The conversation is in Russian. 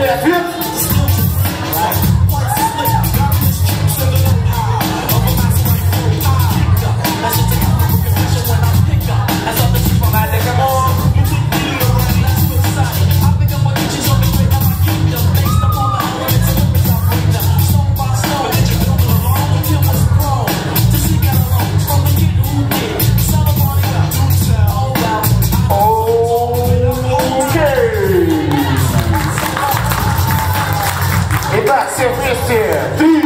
creación Итак, все вместе. Три.